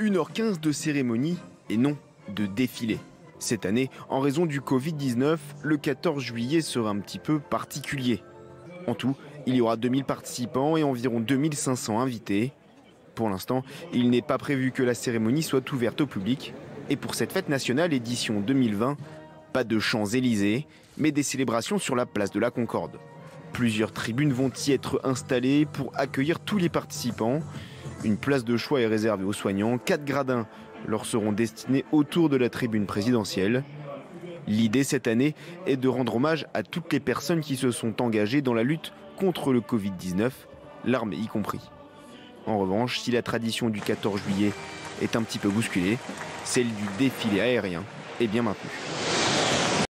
1h15 de cérémonie et non de défilé. Cette année, en raison du Covid-19, le 14 juillet sera un petit peu particulier. En tout, il y aura 2000 participants et environ 2500 invités. Pour l'instant, il n'est pas prévu que la cérémonie soit ouverte au public. Et pour cette fête nationale édition 2020, pas de Champs-Élysées, mais des célébrations sur la place de la Concorde. Plusieurs tribunes vont y être installées pour accueillir tous les participants. Une place de choix est réservée aux soignants. Quatre gradins leur seront destinés autour de la tribune présidentielle. L'idée cette année est de rendre hommage à toutes les personnes qui se sont engagées dans la lutte contre le Covid-19, l'armée y compris. En revanche, si la tradition du 14 juillet est un petit peu bousculée, celle du défilé aérien est bien maintenue.